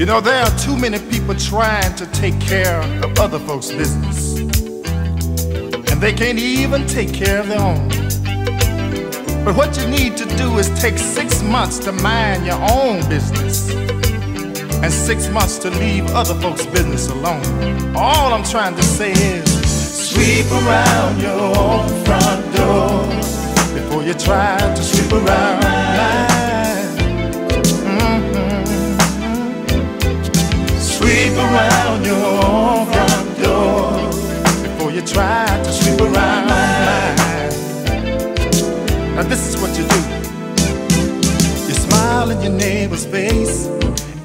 You know, there are too many people trying to take care of other folks' business. And they can't even take care of their own. But what you need to do is take six months to mind your own business and six months to leave other folks' business alone. All I'm trying to say is sweep around your own front door before you try to sweep around face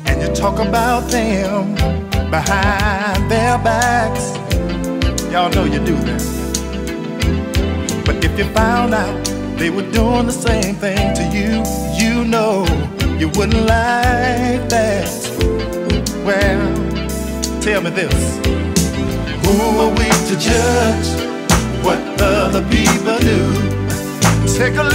and you talk about them behind their backs. Y'all know you do that. But if you found out they were doing the same thing to you, you know you wouldn't like that. Well, tell me this. Who are we to judge what other people do? Take a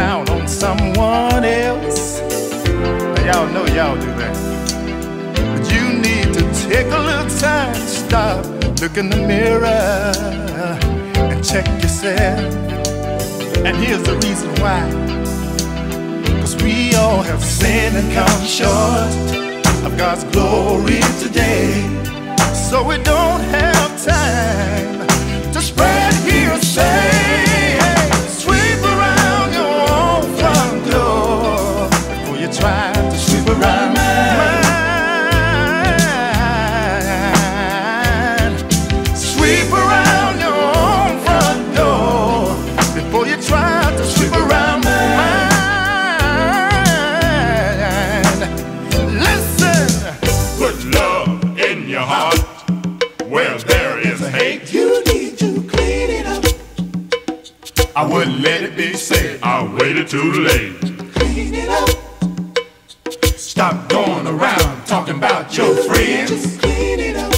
down on someone else. Now, y'all know y'all do that. But you need to take a little time to stop, look in the mirror, and check yourself. And here's the reason why. Cause we all have sinned and come short of God's glory today. So we don't have time where there is hate. You need to clean it up. I wouldn't let it be said. I waited too late. Clean it up. Stop going around talking about your friends. Clean it up.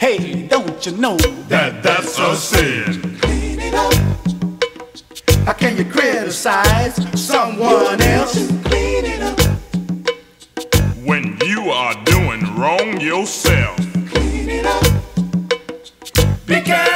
Hey, don't you know? That that's a sin. Clean it up. How can you criticize someone else? Be